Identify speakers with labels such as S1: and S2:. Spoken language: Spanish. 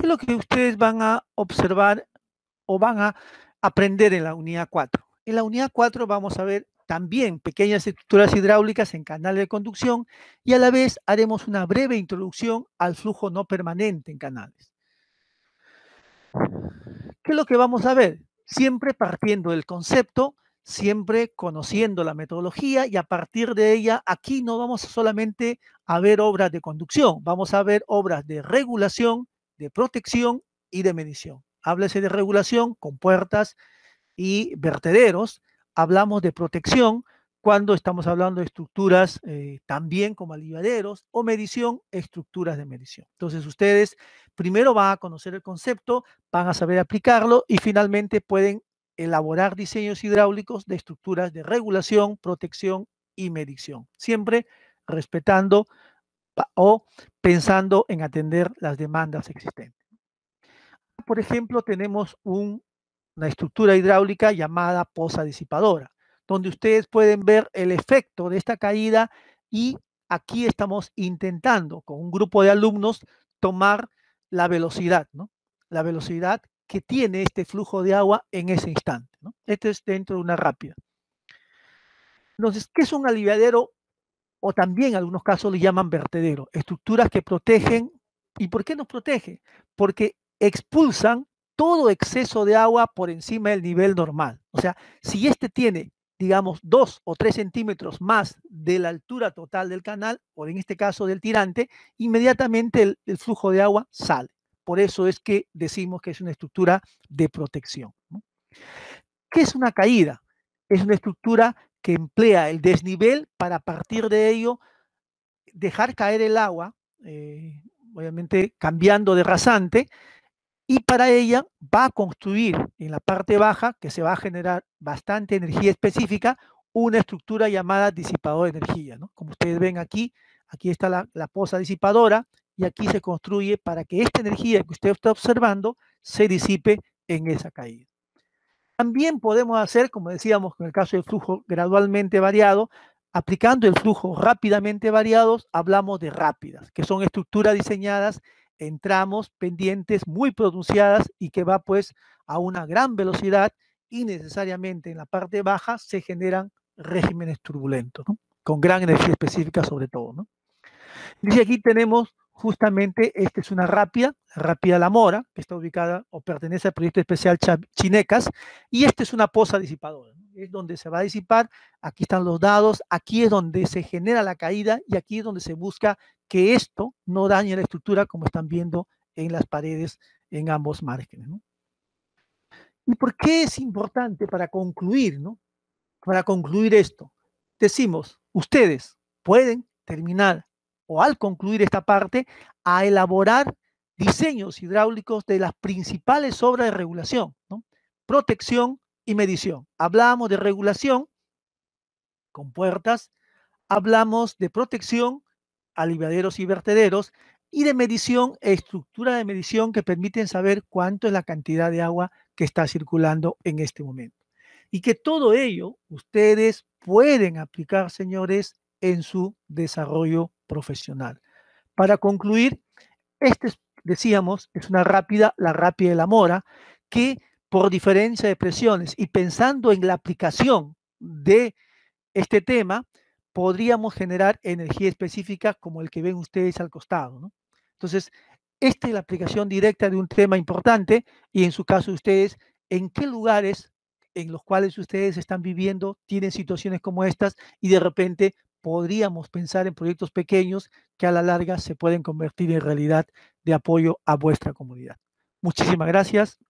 S1: ¿Qué es lo que ustedes van a observar o van a aprender en la unidad 4? En la unidad 4 vamos a ver también pequeñas estructuras hidráulicas en canales de conducción y a la vez haremos una breve introducción al flujo no permanente en canales. ¿Qué es lo que vamos a ver? Siempre partiendo del concepto, siempre conociendo la metodología y a partir de ella, aquí no vamos solamente a ver obras de conducción, vamos a ver obras de regulación, de protección y de medición. Háblese de regulación con puertas y vertederos, hablamos de protección cuando estamos hablando de estructuras eh, también como aliviaderos o medición, estructuras de medición. Entonces ustedes primero van a conocer el concepto, van a saber aplicarlo y finalmente pueden elaborar diseños hidráulicos de estructuras de regulación, protección y medición, siempre respetando o pensando en atender las demandas existentes. Por ejemplo, tenemos un una estructura hidráulica llamada poza disipadora, donde ustedes pueden ver el efecto de esta caída y aquí estamos intentando con un grupo de alumnos tomar la velocidad, ¿no? La velocidad que tiene este flujo de agua en ese instante, ¿no? Este es dentro de una rápida. Entonces, ¿qué es un aliviadero? O también en algunos casos le llaman vertedero, estructuras que protegen. ¿Y por qué nos protege? Porque expulsan todo exceso de agua por encima del nivel normal. O sea, si este tiene, digamos, dos o tres centímetros más de la altura total del canal, o en este caso del tirante, inmediatamente el, flujo de agua sale. Por eso es que decimos que es una estructura de protección. ¿Qué es una caída? Es una estructura que emplea el desnivel para partir de ello dejar caer el agua, eh, obviamente cambiando de rasante, y para ella va a construir en la parte baja, que se va a generar bastante energía específica, una estructura llamada disipador de energía. ¿no? Como ustedes ven aquí, aquí está la, la poza disipadora y aquí se construye para que esta energía que usted está observando se disipe en esa caída. También podemos hacer, como decíamos, con el caso del flujo gradualmente variado, aplicando el flujo rápidamente variados, hablamos de rápidas, que son estructuras diseñadas entramos pendientes muy pronunciadas y que va pues a una gran velocidad y necesariamente en la parte baja se generan regímenes turbulentos, con gran energía específica sobre todo. ¿no? Dice aquí tenemos justamente, esta es una rápida, rápida La Mora, que está ubicada o pertenece al proyecto especial Chinecas, y esta es una poza disipadora, es donde se va a disipar, aquí están los dados, aquí es donde se genera la caída y aquí es donde se busca que esto no dañe la estructura como están viendo en las paredes en ambos márgenes. ¿Y por qué es importante para concluir, ¿no? Para concluir esto, decimos, ustedes pueden terminar o al concluir esta parte a elaborar diseños hidráulicos de las principales obras de regulación, protección y medición. Hablamos de regulación con puertas, hablamos de protección aliviaderos y vertederos, y de medición, estructura de medición que permiten saber cuánto es la cantidad de agua que está circulando en este momento. Y que todo ello ustedes pueden aplicar, señores, en su desarrollo profesional. Para concluir, este, decíamos, es una rápida, la rápida de la mora, que por diferencia de presiones y pensando en la aplicación de este tema, podríamos generar energía específica como el que ven ustedes al costado. Entonces, esta es la aplicación directa de un tema importante y en su caso ustedes, ¿en qué lugares en los cuales ustedes están viviendo tienen situaciones como estas y de repente podríamos pensar en proyectos pequeños que a la larga se pueden convertir en realidad de apoyo a vuestra comunidad? Muchísimas gracias.